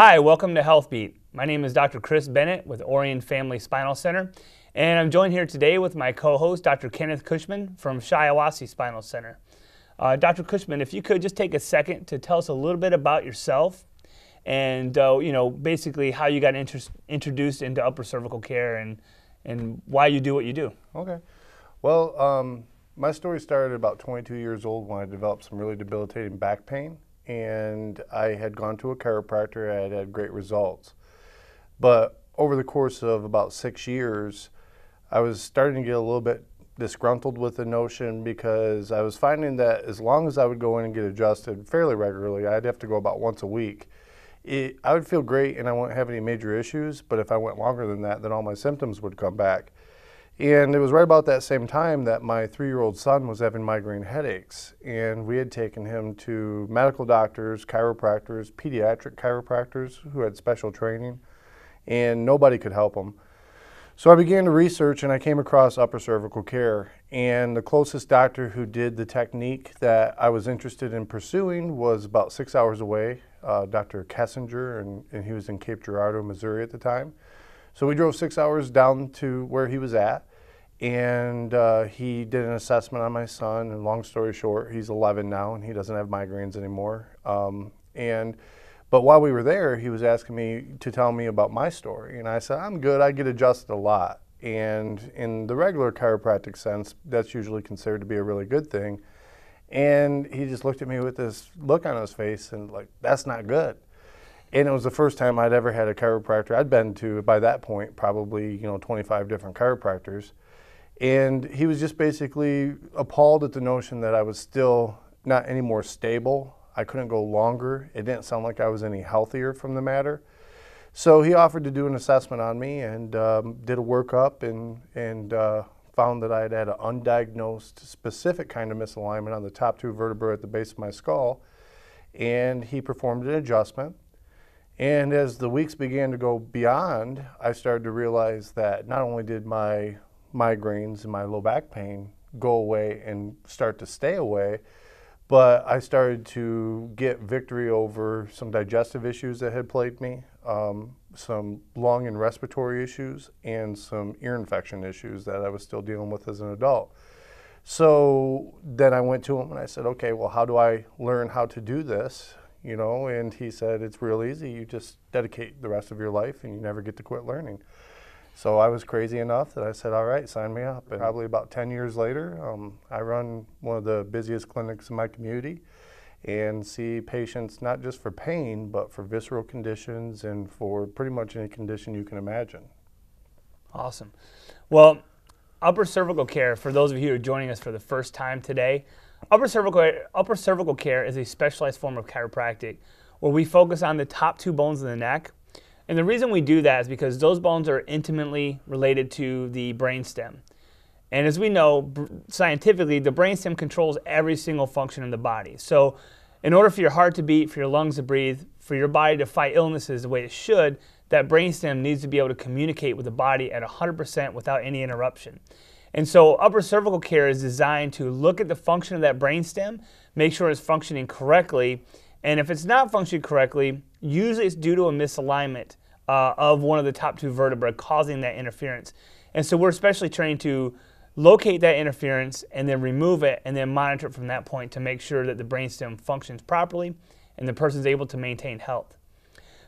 Hi, welcome to HealthBeat. My name is Dr. Chris Bennett with Orion Family Spinal Center, and I'm joined here today with my co-host, Dr. Kenneth Cushman from Shiawassee Spinal Center. Uh, Dr. Cushman, if you could just take a second to tell us a little bit about yourself and uh, you know basically how you got introduced into upper cervical care and and why you do what you do. Okay. Well, um, my story started about 22 years old when I developed some really debilitating back pain, and I had gone to a chiropractor. I had had great results, but over the course of about six years, I was starting to get a little bit disgruntled with the notion because I was finding that as long as I would go in and get adjusted fairly regularly, I'd have to go about once a week. It, I would feel great and I wouldn't have any major issues, but if I went longer than that, then all my symptoms would come back. And it was right about that same time that my three year old son was having migraine headaches. And we had taken him to medical doctors, chiropractors, pediatric chiropractors who had special training, and nobody could help him. So I began to research and I came across upper cervical care. And the closest doctor who did the technique that I was interested in pursuing was about six hours away, uh, Dr. Kessinger, and, and he was in Cape Girardeau, Missouri at the time. So we drove six hours down to where he was at and uh, he did an assessment on my son. And long story short, he's 11 now, and he doesn't have migraines anymore. Um, and but while we were there, he was asking me to tell me about my story, and I said, "I'm good. I get adjusted a lot." And in the regular chiropractic sense, that's usually considered to be a really good thing. And he just looked at me with this look on his face, and like, "That's not good." And it was the first time I'd ever had a chiropractor. I'd been to by that point probably you know 25 different chiropractors and he was just basically appalled at the notion that I was still not any more stable. I couldn't go longer. It didn't sound like I was any healthier from the matter. So he offered to do an assessment on me and um, did a workup and, and uh, found that I had had an undiagnosed specific kind of misalignment on the top two vertebrae at the base of my skull. And he performed an adjustment. And as the weeks began to go beyond, I started to realize that not only did my migraines and my low back pain go away and start to stay away. But I started to get victory over some digestive issues that had plagued me, um, some lung and respiratory issues, and some ear infection issues that I was still dealing with as an adult. So then I went to him and I said, okay, well, how do I learn how to do this? You know, and he said, it's real easy. You just dedicate the rest of your life and you never get to quit learning. So I was crazy enough that I said, all right, sign me up. And probably about 10 years later, um, I run one of the busiest clinics in my community and see patients not just for pain, but for visceral conditions and for pretty much any condition you can imagine. Awesome. Well, upper cervical care, for those of you who are joining us for the first time today, upper cervical, upper cervical care is a specialized form of chiropractic where we focus on the top two bones of the neck and the reason we do that is because those bones are intimately related to the brainstem. And as we know, scientifically, the brainstem controls every single function in the body. So, in order for your heart to beat, for your lungs to breathe, for your body to fight illnesses the way it should, that brainstem needs to be able to communicate with the body at 100% without any interruption. And so, upper cervical care is designed to look at the function of that brainstem, make sure it's functioning correctly, and if it's not functioning correctly, usually it's due to a misalignment uh, of one of the top two vertebrae causing that interference. And so we're especially trained to locate that interference and then remove it and then monitor it from that point to make sure that the brainstem functions properly and the person's able to maintain health.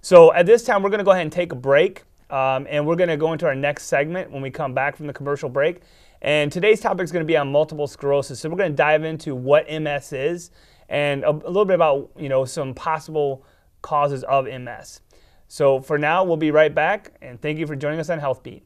So at this time, we're going to go ahead and take a break. Um, and we're going to go into our next segment when we come back from the commercial break. And today's topic is going to be on multiple sclerosis. So we're going to dive into what MS is and a, a little bit about you know some possible causes of MS. So for now, we'll be right back, and thank you for joining us on HealthBeat.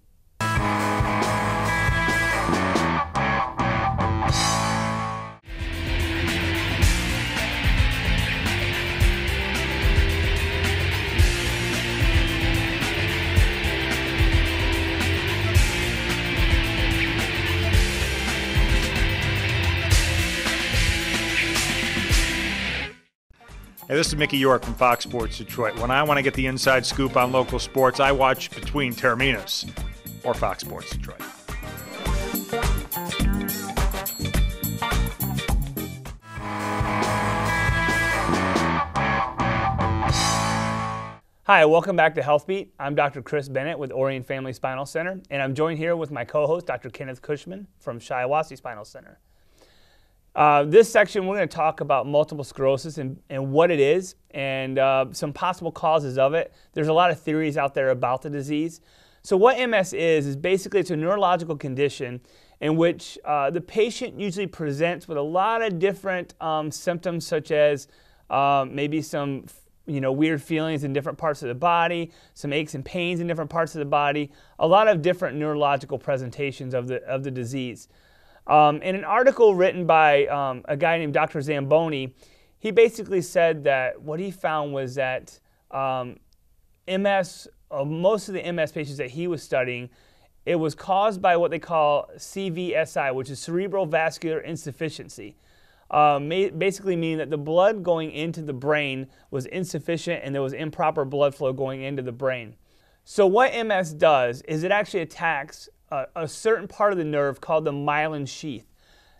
Hey, this is Mickey York from Fox Sports Detroit. When I want to get the inside scoop on local sports, I watch Between Terminus or Fox Sports Detroit. Hi, welcome back to HealthBeat. I'm Dr. Chris Bennett with Orion Family Spinal Center, and I'm joined here with my co-host, Dr. Kenneth Cushman from Shiawassee Spinal Center. Uh, this section, we're going to talk about multiple sclerosis and, and what it is and uh, some possible causes of it. There's a lot of theories out there about the disease. So, what MS is, is basically it's a neurological condition in which uh, the patient usually presents with a lot of different um, symptoms, such as um, maybe some you know, weird feelings in different parts of the body, some aches and pains in different parts of the body, a lot of different neurological presentations of the, of the disease. Um, in an article written by um, a guy named Dr. Zamboni, he basically said that what he found was that um, MS, uh, most of the MS patients that he was studying, it was caused by what they call CVSI, which is cerebral vascular insufficiency uh, basically meaning that the blood going into the brain was insufficient and there was improper blood flow going into the brain. So, what MS does is it actually attacks a, a certain part of the nerve called the myelin sheath.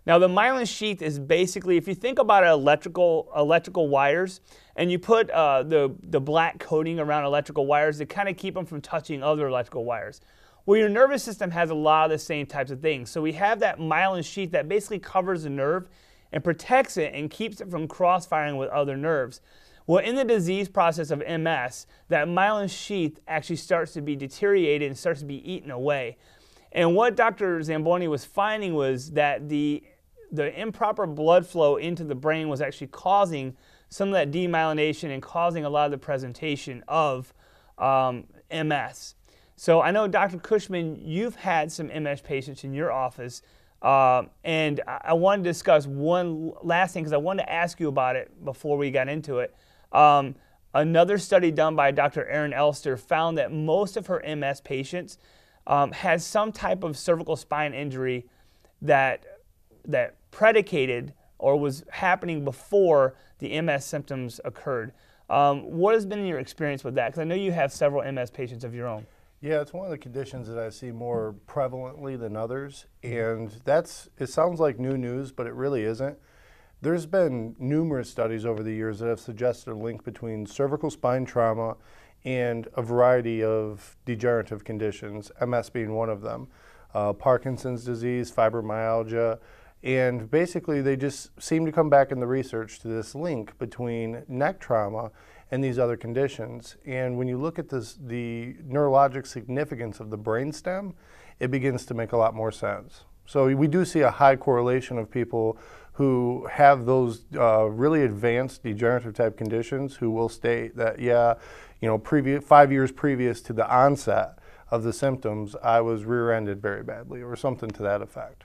Now, the myelin sheath is basically, if you think about electrical electrical wires, and you put uh, the the black coating around electrical wires to kind of keep them from touching other electrical wires. Well, your nervous system has a lot of the same types of things. So we have that myelin sheath that basically covers the nerve and protects it and keeps it from cross-firing with other nerves. Well, in the disease process of MS, that myelin sheath actually starts to be deteriorated and starts to be eaten away. And what Dr. Zamboni was finding was that the, the improper blood flow into the brain was actually causing some of that demyelination and causing a lot of the presentation of um, MS. So I know, Dr. Cushman, you've had some MS patients in your office uh, and I, want to discuss one last thing because I wanted to ask you about it before we got into it. Um, another study done by Dr. Erin Elster found that most of her MS patients um, had some type of cervical spine injury that that predicated or was happening before the MS symptoms occurred. Um, what has been your experience with that? Because I know you have several MS patients of your own. Yeah, it's one of the conditions that I see more prevalently than others, and that's it sounds like new news, but it really isn't. There's been numerous studies over the years that have suggested a link between cervical spine trauma and a variety of degenerative conditions, MS being one of them, uh, Parkinson's disease, fibromyalgia, and basically they just seem to come back in the research to this link between neck trauma and these other conditions. And when you look at this, the neurologic significance of the brainstem, it begins to make a lot more sense. So we do see a high correlation of people who have those uh, really advanced degenerative type conditions who will state that, yeah, you know, previous, five years previous to the onset of the symptoms, I was rear-ended very badly or something to that effect.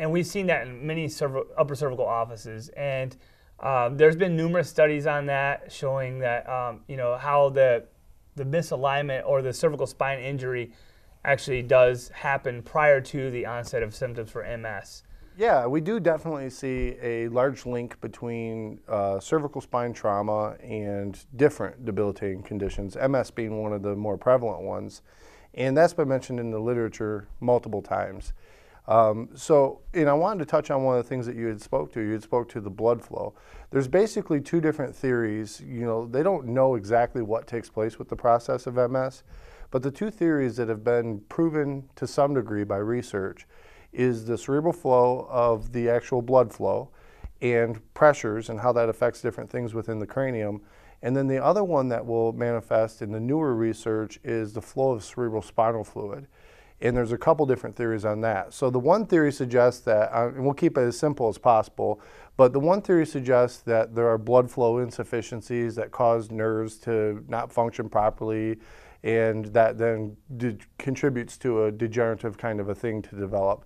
And we've seen that in many upper cervical offices. And um, there's been numerous studies on that showing that um, you know how the the misalignment or the cervical spine injury actually does happen prior to the onset of symptoms for MS. Yeah, we do definitely see a large link between uh, cervical spine trauma and different debilitating conditions, MS being one of the more prevalent ones. And that's been mentioned in the literature multiple times. Um, so, and I wanted to touch on one of the things that you had spoke to. You had spoke to the blood flow. There's basically two different theories. You know, they don't know exactly what takes place with the process of MS, but the two theories that have been proven to some degree by research is the cerebral flow of the actual blood flow and pressures and how that affects different things within the cranium. And then the other one that will manifest in the newer research is the flow of cerebral spinal fluid. And there's a couple different theories on that. So the one theory suggests that, uh, and we'll keep it as simple as possible, but the one theory suggests that there are blood flow insufficiencies that cause nerves to not function properly, and that then contributes to a degenerative kind of a thing to develop.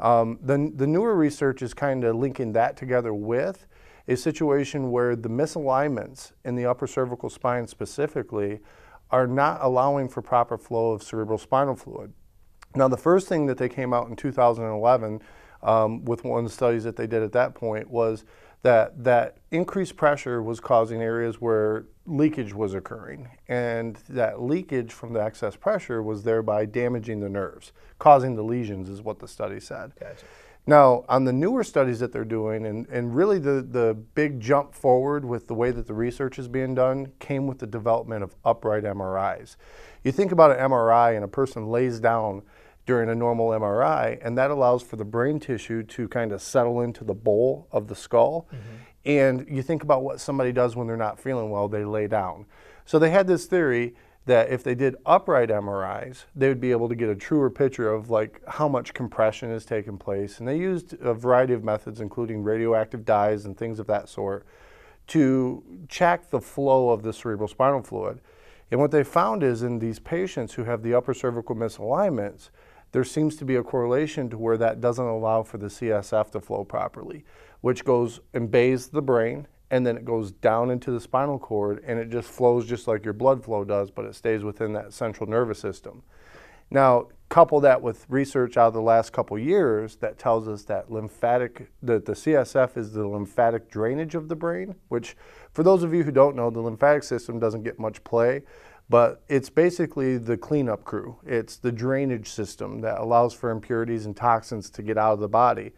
Um, the, the newer research is kind of linking that together with a situation where the misalignments in the upper cervical spine specifically are not allowing for proper flow of cerebral spinal fluid. Now, the first thing that they came out in 2011 um, with one of the studies that they did at that point was that that increased pressure was causing areas where leakage was occurring, and that leakage from the excess pressure was thereby damaging the nerves, causing the lesions, is what the study said. Gotcha. Now, on the newer studies that they're doing, and, and really the, the big jump forward with the way that the research is being done came with the development of upright MRIs. You think about an MRI and a person lays down during a normal MRI, and that allows for the brain tissue to kind of settle into the bowl of the skull. Mm-hmm. And you think about what somebody does when they're not feeling well, they lay down. So they had this theory that if they did upright MRIs, they would be able to get a truer picture of like how much compression has taken place. And they used a variety of methods, including radioactive dyes and things of that sort, to check the flow of the cerebral spinal fluid. And what they found is in these patients who have the upper cervical misalignments, there seems to be a correlation to where that doesn't allow for the CSF to flow properly, which goes and bathes the brain and then it goes down into the spinal cord and it just flows just like your blood flow does, but it stays within that central nervous system. Now, couple that with research out of the last couple years that tells us that lymphatic, that the CSF is the lymphatic drainage of the brain, which for those of you who don't know, the lymphatic system doesn't get much play, but it's basically the cleanup crew. It's the drainage system that allows for impurities and toxins to get out of the body.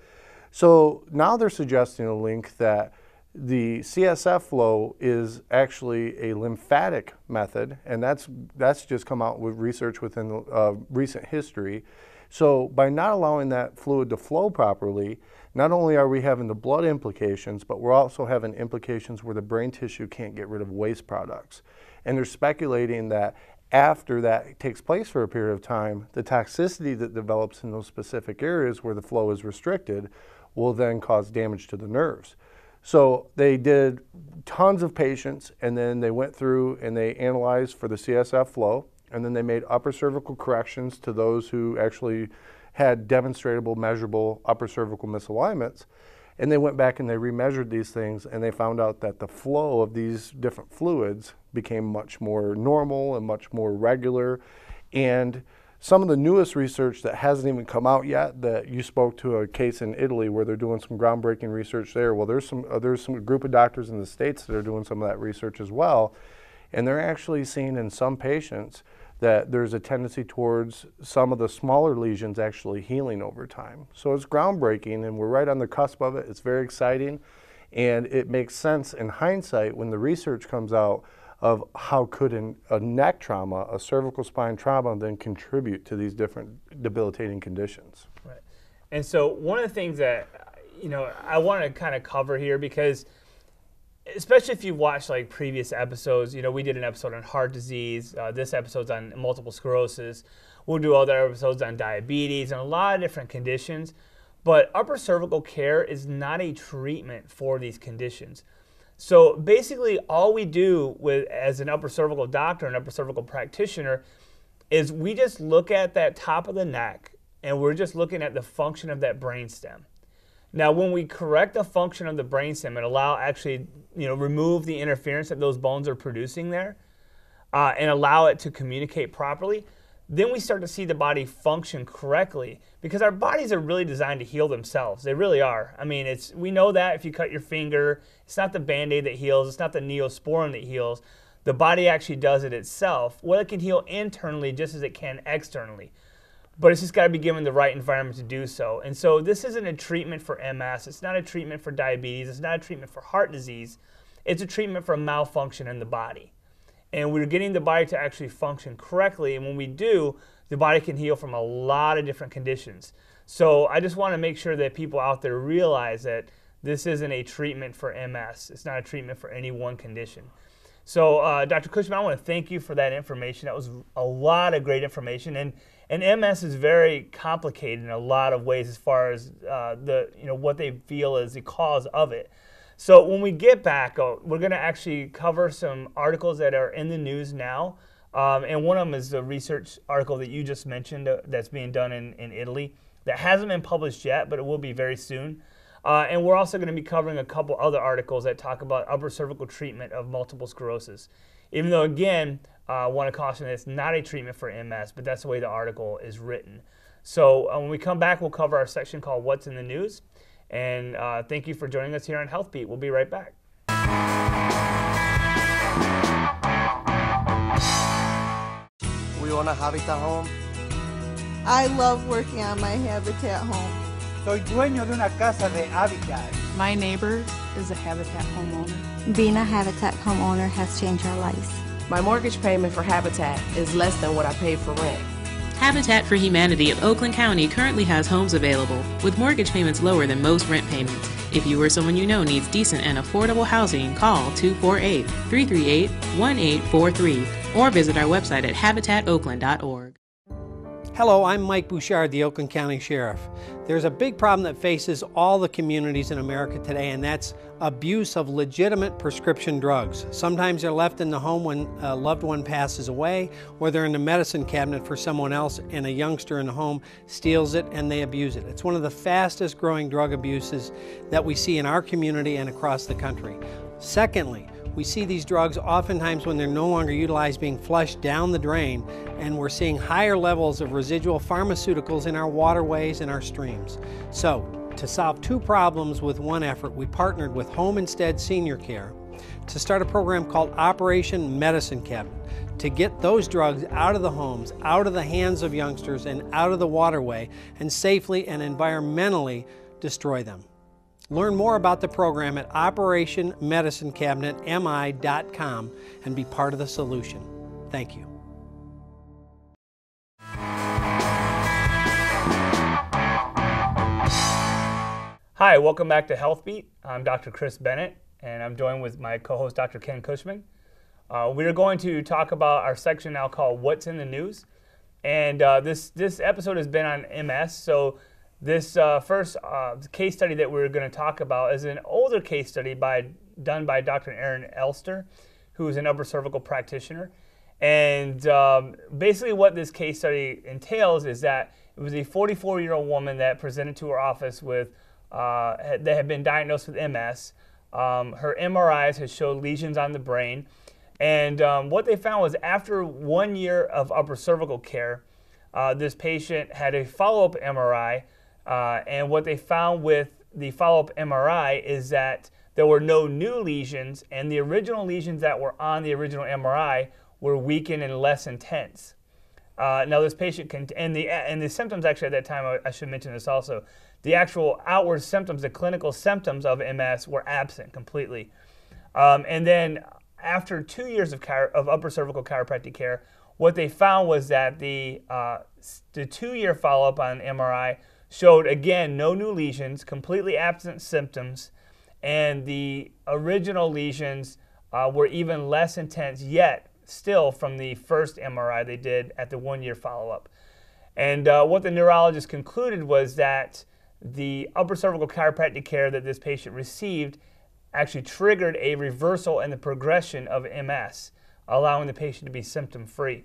So now they're suggesting a link that the CSF flow is actually a lymphatic method, and that's that's just come out with research within uh, recent history. So by not allowing that fluid to flow properly, not only are we having the blood implications, but we're also having implications where the brain tissue can't get rid of waste products. And they're speculating that after that takes place for a period of time, the toxicity that develops in those specific areas where the flow is restricted will then cause damage to the nerves. So they did tons of patients and then they went through and they analyzed for the CSF flow and then they made upper cervical corrections to those who actually had demonstrable, measurable upper cervical misalignments. And they went back and they remeasured these things and they found out that the flow of these different fluids became much more normal and much more regular. And some of the newest research that hasn't even come out yet that you spoke to a case in Italy where they're doing some groundbreaking research there. Well, there's some uh, there's some group of doctors in the states that are doing some of that research as well, and they're actually seeing in some patients that there's a tendency towards some of the smaller lesions actually healing over time. So it's groundbreaking, and we're right on the cusp of it. It's very exciting, and it makes sense in hindsight when the research comes out of how could an, a neck trauma, a cervical spine trauma, then contribute to these different debilitating conditions. Right. And so one of the things that you know I want to kind of cover here because especially if you've watched like previous episodes, you know, we did an episode on heart disease. Uh, this episode's on multiple sclerosis. We'll do other episodes on diabetes and a lot of different conditions. But upper cervical care is not a treatment for these conditions. So basically, all we do with as an upper cervical doctor, an upper cervical practitioner, is we just look at that top of the neck and we're just looking at the function of that brainstem. Now, when we correct the function of the brainstem and allow actually, you know, remove the interference that those bones are producing there, uh, and allow it to communicate properly, then we start to see the body function correctly because our bodies are really designed to heal themselves. They really are. I mean, it's we know that if you cut your finger, it's not the band-aid that heals, it's not the neosporin that heals. The body actually does it itself. Well, it can heal internally just as it can externally. But it's just got to be given the right environment to do so. And so this isn't a treatment for MS. It's not a treatment for diabetes. It's not a treatment for heart disease. It's a treatment for malfunction in the body and we're getting the body to actually function correctly. And when we do, the body can heal from a lot of different conditions. So I just want to make sure that people out there realize that this isn't a treatment for MS. It's not a treatment for any one condition. So, uh, Dr. Cushman, I want to thank you for that information. That was a lot of great information, and and MS is very complicated in a lot of ways as far as uh, the you know what they feel is the cause of it. So when we get back, uh, we're going to actually cover some articles that are in the news now. Um, and one of them is the research article that you just mentioned uh, that's being done in, in Italy that hasn't been published yet, but it will be very soon. Uh, and we're also going to be covering a couple other articles that talk about upper cervical treatment of multiple sclerosis. Even though, again, uh, I want to caution that it's not a treatment for MS, but that's the way the article is written. So uh, when we come back, we'll cover our section called What's in the News. And uh, thank you for joining us here on Health Beat. We'll be right back. We want a Habitat home. I love working on my Habitat home. Soy dueño de una casa de Habitat. My neighbor is a Habitat homeowner. Being a Habitat homeowner has changed our lives. My mortgage payment for Habitat is less than what I paid for rent. Habitat for Humanity of Oakland County currently has homes available with mortgage payments lower than most rent payments. If you or someone you know needs decent and affordable housing, call 248 338 1843 or visit our website at habitatoakland.org. Hello, I'm Mike Bouchard, the Oakland County Sheriff. There's a big problem that faces all the communities in America today, and that's abuse of legitimate prescription drugs. Sometimes they're left in the home when a loved one passes away, or they're in the medicine cabinet for someone else, and a youngster in the home steals it and they abuse it. It's one of the fastest growing drug abuses that we see in our community and across the country. Secondly, we see these drugs oftentimes when they're no longer utilized being flushed down the drain, and we're seeing higher levels of residual pharmaceuticals in our waterways and our streams. So, to solve two problems with one effort, we partnered with Home Instead Senior Care to start a program called Operation Medicine Cabinet to get those drugs out of the homes, out of the hands of youngsters, and out of the waterway, and safely and environmentally destroy them. Learn more about the program at OperationMedicineCabinetMI.com and be part of the solution. Thank you. Hi, welcome back to Health Beat. I'm Dr. Chris Bennett, and I'm joined with my co-host, Dr. Ken Cushman. Uh, we are going to talk about our section now called "What's in the News," and uh, this this episode has been on MS. So this uh, first uh, case study that we're going to talk about is an older case study by done by Dr. Erin Elster, who is an upper cervical practitioner. And um, basically, what this case study entails is that it was a 44 year old woman that presented to her office with uh, that had been diagnosed with MS. Um, her MRIs had showed lesions on the brain. And um, what they found was after one year of upper cervical care, uh, this patient had a follow up MRI uh, and what they found with the follow up MRI is that there were no new lesions, and the original lesions that were on the original MRI were weakened and less intense. Uh, now, this patient can, and the and the symptoms actually at that time, I, I should mention this also. The actual outward symptoms, the clinical symptoms of MS, were absent completely. Um, and then after two years of, of upper cervical chiropractic care, what they found was that the uh, the two year follow up on MRI showed again no new lesions, completely absent symptoms, and the original lesions uh, were even less intense, yet still from the first MRI they did at the one year follow up. And uh, what the neurologist concluded was that the upper cervical chiropractic care that this patient received actually triggered a reversal in the progression of MS, allowing the patient to be symptom free.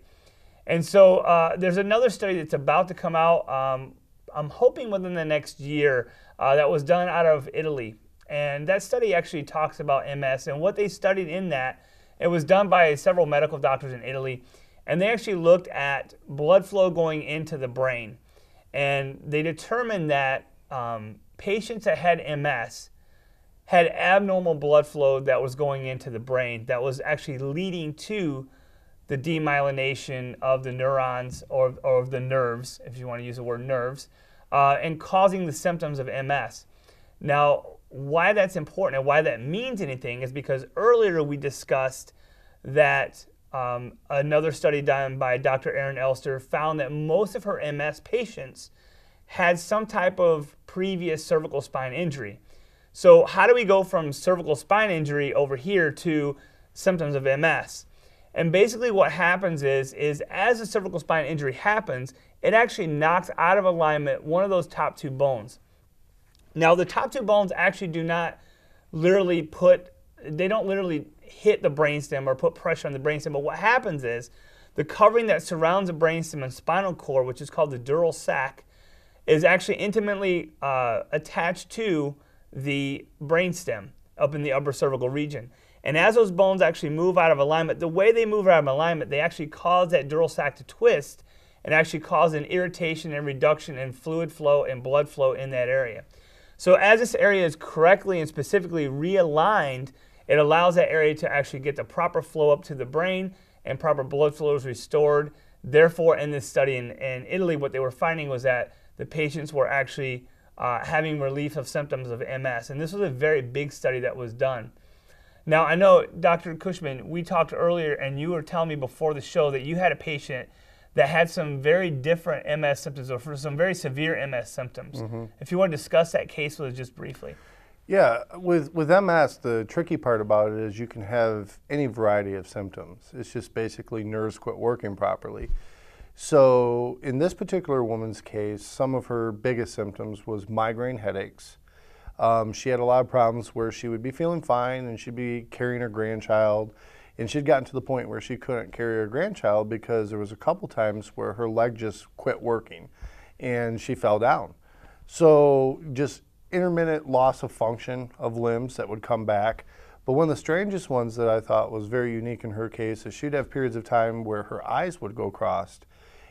And so uh, there's another study that's about to come out. Um, I'm hoping within the next year uh, that was done out of Italy. And that study actually talks about MS and what they studied in that. It was done by several medical doctors in Italy. And they actually looked at blood flow going into the brain. And they determined that um, patients that had MS had abnormal blood flow that was going into the brain that was actually leading to the demyelination of the neurons or, or of the nerves, if you want to use the word nerves, uh, and causing the symptoms of MS. Now, why that's important and why that means anything is because earlier we discussed that um, another study done by Dr. Erin Elster found that most of her MS patients had some type of previous cervical spine injury. So, how do we go from cervical spine injury over here to symptoms of MS? And basically, what happens is, is as a cervical spine injury happens, it actually knocks out of alignment one of those top two bones. Now, the top two bones actually do not literally put, they don't literally hit the brainstem or put pressure on the brainstem, but what happens is the covering that surrounds the brainstem and spinal cord, which is called the dural sac, is actually intimately uh, attached to the brainstem up in the upper cervical region. And as those bones actually move out of alignment, the way they move out of alignment, they actually cause that dural sac to twist and actually cause an irritation and reduction in fluid flow and blood flow in that area. So as this area is correctly and specifically realigned, it allows that area to actually get the proper flow up to the brain and proper blood flow is restored. Therefore, in this study in, in Italy, what they were finding was that the patients were actually uh, having relief of symptoms of MS. And this was a very big study that was done. Now, I know, Dr. Cushman, we talked earlier, and you were telling me before the show that you had a patient that had some very different MS symptoms or for some very severe MS symptoms. Mhm. If you want to discuss that case with us just briefly. Yeah, with, with MS, the tricky part about it is you can have any variety of symptoms. It's just basically nerves quit working properly. So in this particular woman's case, some of her biggest symptoms was migraine headaches. Um, she had a lot of problems where she would be feeling fine and she'd be carrying her grandchild. And she'd gotten to the point where she couldn't carry her grandchild because there was a couple times where her leg just quit working and she fell down. So just intermittent loss of function of limbs that would come back. But one of the strangest ones that I thought was very unique in her case is she'd have periods of time where her eyes would go crossed.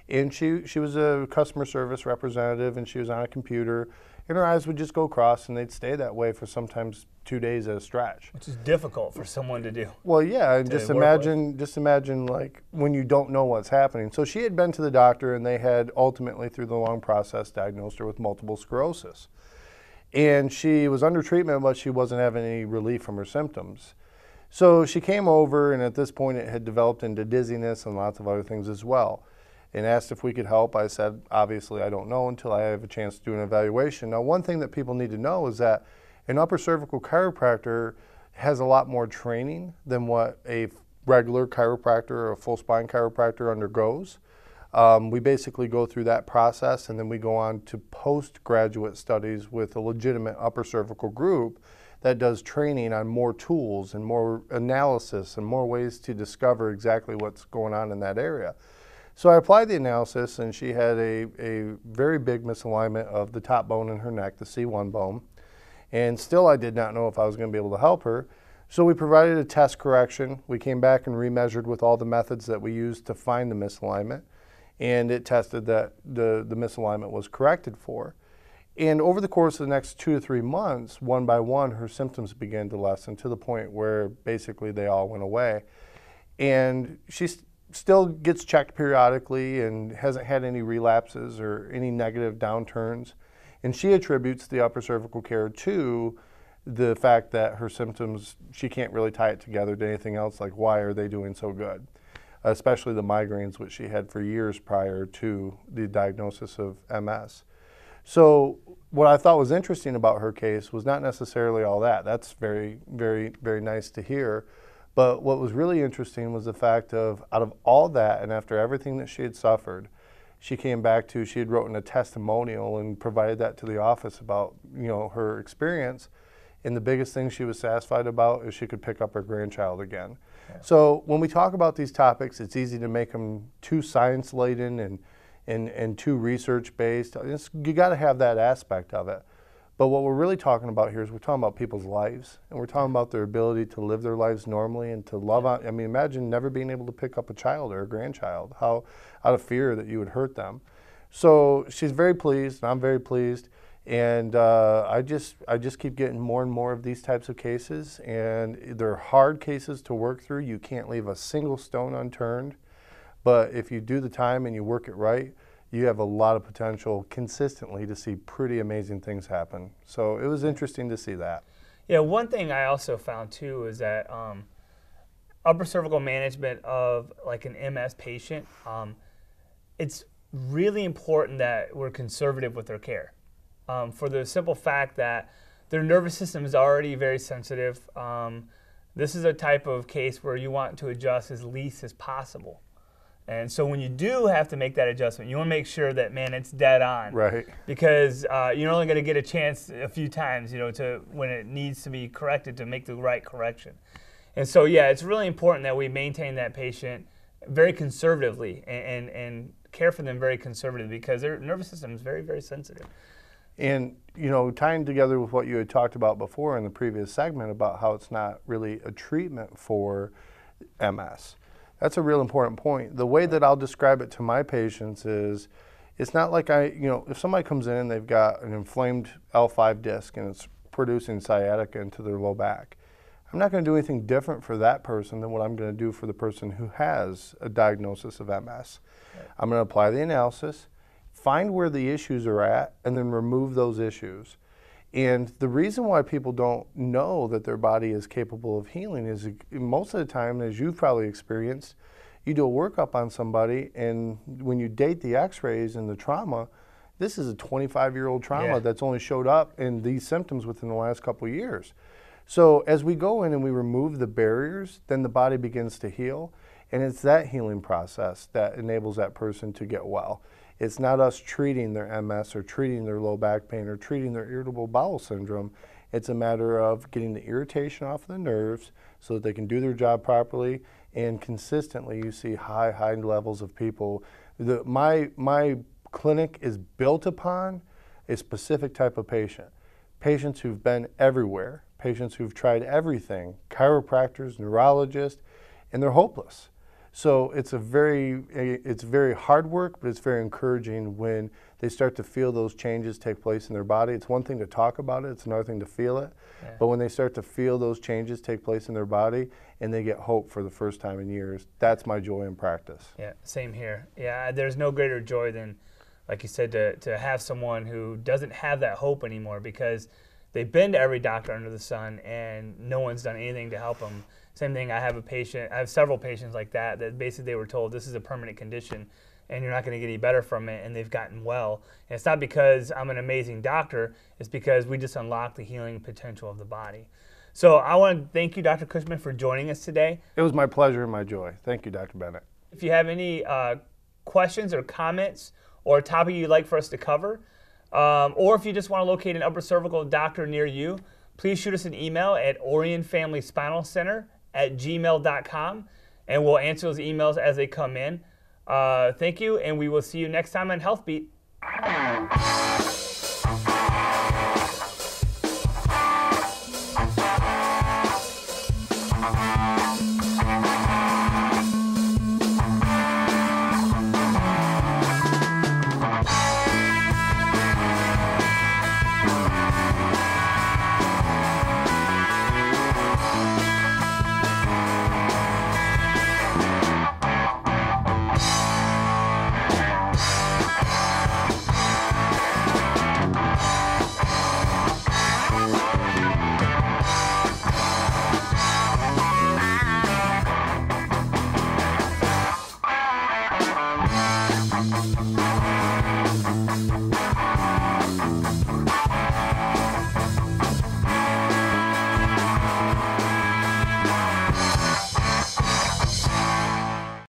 And she, she was a customer service representative and she was on a computer and her eyes would just go crossed and they'd stay that way for sometimes two days at a stretch. Which is difficult for someone to do. Well, yeah, and just work with. imagine, just imagine like when you don't know what's happening. So she had been to the doctor, and they had ultimately, through the long process, diagnosed her with multiple sclerosis. And she was under treatment, but she wasn't having any relief from her symptoms. So she came over, and at this point, it had developed into dizziness and lots of other things as well. And asked if we could help. I said, obviously, I don't know until I have a chance to do an evaluation. Now, one thing that people need to know is that an upper cervical chiropractor has a lot more training than what a regular chiropractor or a full spine chiropractor undergoes. Um, we basically go through that process and then we go on to postgraduate studies with a legitimate upper cervical group that does training on more tools and more analysis and more ways to discover exactly what's going on in that area. So I applied the analysis and she had a, a very big misalignment of the top bone in her neck, the C1 bone. And still, I did not know if I was going to be able to help her. So we provided a test correction. We came back and remeasured with all the methods that we used to find the misalignment. And it tested that the, the misalignment was corrected for. And over the course of the next two to three months, one by one, her symptoms began to lessen to the point where basically they all went away. And she st- still gets checked periodically and hasn't had any relapses or any negative downturns. And she attributes the upper cervical care to the fact that her symptoms, she can't really tie it together to anything else, like why are they doing so good? Especially the migraines, which she had for years prior to the diagnosis of MS. So, what I thought was interesting about her case was not necessarily all that. That's very, very, very nice to hear. But what was really interesting was the fact of out of all that, and after everything that she had suffered, she came back to she had written a testimonial and provided that to the office about you know her experience. And the biggest thing she was satisfied about is she could pick up her grandchild again. So when we talk about these topics it's easy to make them too science laden and and, and too research based it's, you got to have that aspect of it but what we're really talking about here is we're talking about people's lives and we're talking about their ability to live their lives normally and to love on i mean imagine never being able to pick up a child or a grandchild how out of fear that you would hurt them so she's very pleased and i'm very pleased and uh, I just I just keep getting more and more of these types of cases, and they're hard cases to work through. You can't leave a single stone unturned, but if you do the time and you work it right, you have a lot of potential consistently to see pretty amazing things happen. So it was interesting to see that. Yeah, one thing I also found too is that um, upper cervical management of like an MS patient, um, it's really important that we're conservative with their care. Um, for the simple fact that their nervous system is already very sensitive. Um, this is a type of case where you want to adjust as least as possible. And so when you do have to make that adjustment, you want to make sure that man, it's dead on, Right. Because uh, you're only going to get a chance a few times, you know, to when it needs to be corrected to make the right correction. And so yeah, it's really important that we maintain that patient very conservatively and and, and care for them very conservatively because their nervous system is very very sensitive. And you know, tying together with what you had talked about before in the previous segment about how it's not really a treatment for MS. That's a real important point. The way that I'll describe it to my patients is it's not like I, you know, if somebody comes in and they've got an inflamed L5 disc and it's producing sciatica into their low back, I'm not going to do anything different for that person than what I'm going to do for the person who has a diagnosis of MS. I'm going to apply the analysis, find where the issues are at, and then remove those issues. And the reason why people don't know that their body is capable of healing is most of the time, as you've probably experienced, you do a workup on somebody, and when you date the x rays and the trauma, this is a 25 year old trauma Yeah. that's only showed up in these symptoms within the last couple of years. So as we go in and we remove the barriers, then the body begins to heal. And it's that healing process that enables that person to get well. It's not us treating their MS or treating their low back pain or treating their irritable bowel syndrome. It's a matter of getting the irritation off the nerves so that they can do their job properly. And consistently, you see high, high levels of people. The, my, my clinic is built upon a specific type of patient patients who've been everywhere, patients who've tried everything, chiropractors, neurologists, and they're hopeless. So it's a very it's very hard work, but it's very encouraging when they start to feel those changes take place in their body. It's one thing to talk about it; it's another thing to feel it. Yeah. But when they start to feel those changes take place in their body, and they get hope for the first time in years, that's my joy in practice. Yeah, same here. Yeah, there's no greater joy than, like you said, to, to have someone who doesn't have that hope anymore because they've been to every doctor under the sun and no one's done anything to help them. Same thing, I have a patient, I have several patients like that, that basically they were told this is a permanent condition and you're not going to get any better from it, and they've gotten well. And it's not because I'm an amazing doctor, it's because we just unlocked the healing potential of the body. So I want to thank you, Dr. Cushman, for joining us today. It was my pleasure and my joy. Thank you, Dr. Bennett. If you have any uh, questions or comments or a topic you'd like for us to cover, um, or if you just want to locate an upper cervical doctor near you, please shoot us an email at Orion Family Spinal Center at gmail.com and we'll answer those emails as they come in. Uh, thank you, and we will see you next time on Health Beat.